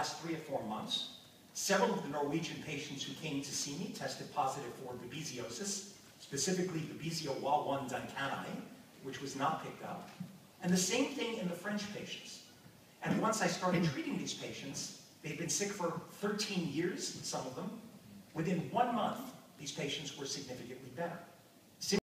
last three or four months, several of the Norwegian patients who came to see me tested positive for babesiosis, specifically Babesia WA1 duncani, which was not picked up. And the same thing in the French patients. And once I started treating these patients, they've been sick for 13 years, some of them. Within one month, these patients were significantly better.